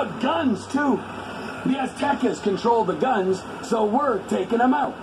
about guns, too? The Aztecas control the guns, so we're taking them out.